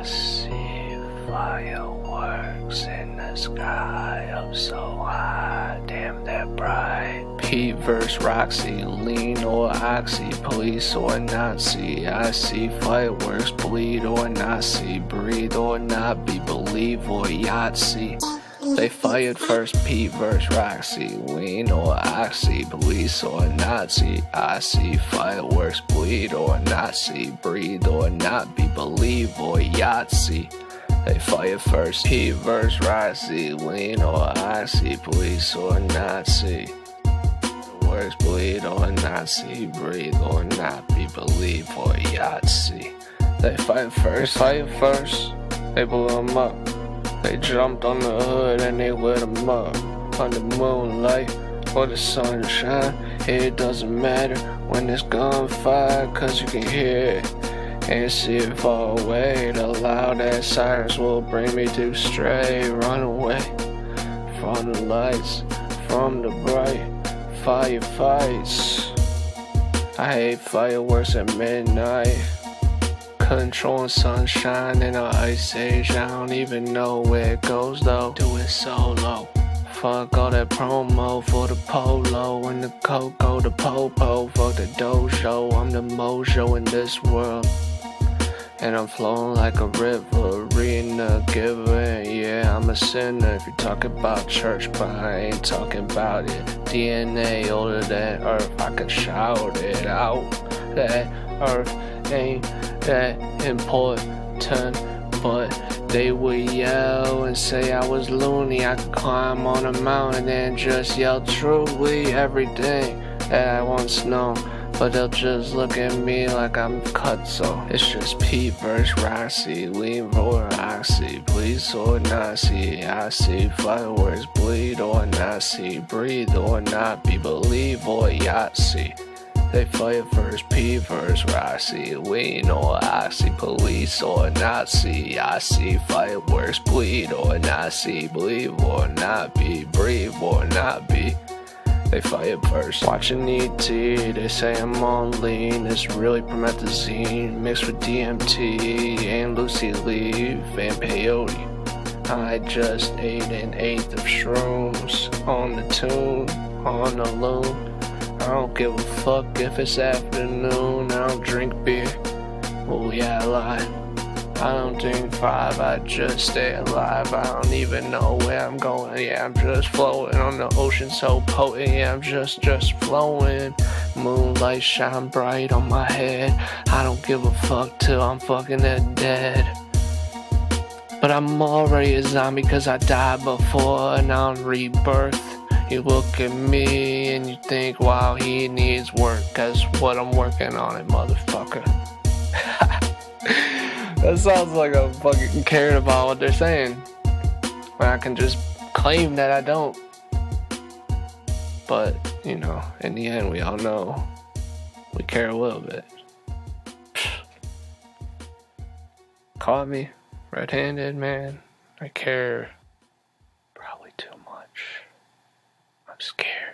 I see fireworks in the sky up so high, damn they're bright. Pete versus Roxy, lean or oxy, police or Nazi. I see fireworks bleed or Nazi, breathe or not be, believe or Yahtzee. They fired first Pete versus Roxy, lean or oxy, police or Nazi. I see fireworks bleed or Nazi, breathe or not be, believe or Yahtzee. They fired first Pete versus Roxy, lean or oxy, police or Nazi. Works bleed or see, breathe or not be, believe or Yahtzee. They fight first, fight first. They blew 'em up. They jumped on the hood and they lit 'em up. Under moonlight or the sunshine, it doesn't matter when it's gunfire, cause you can hear it and see it far away. The loud ass sirens will bring me to stray. Run away from the lights, from the bright firefights. I hate fireworks at midnight. Controlling sunshine in an ice age. I don't even know where it goes though. Do it solo. Fuck all that promo for the polo and the coco, the popo for the dojo. I'm the mojo in this world. And I'm flowing like a river, reading a giver. Yeah, I'm a sinner if you talk about church, but I ain't talking about it. DNA older than Earth, I can shout it out. That Earth ain't that important, but they would yell and say I was loony. I could climb on a mountain and just yell truly everything that I once known. But they'll just look at me like I'm cut, so it's just Pete versus Roxy, lean or oxy, please or Nazi. I see fireworks bleed or not see, breathe or not be, believe or Yahtzee. They fight first, P versus Roxy, lean or oxy, police or Nazi. I see fireworks bleed or see, believe or not be, breathe or not be. They fight first. Watching ET, they say I'm on lean. It's really promethazine mixed with DMT and Lucy Leaf and peyote. I just ate an eighth of shrooms on the tune, on the loon. I don't give a fuck if it's afternoon. I don't drink beer. Oh yeah, I lie. I don't drink five, I just stay alive. I don't even know where I'm going. Yeah, I'm just floating on the ocean so potent. Yeah, I'm just, just flowing. Moonlight shine bright on my head. I don't give a fuck till I'm fucking dead. But I'm already a zombie cause I died before and I'm rebirth. You look at me and you think, wow, he needs work. Cause what I'm working on it, motherfucker. That sounds like I'm fucking caring about what they're saying. When I can just claim that I don't. But, you know, in the end, we all know we care a little bit. Caught me red handed, man. I care Scared.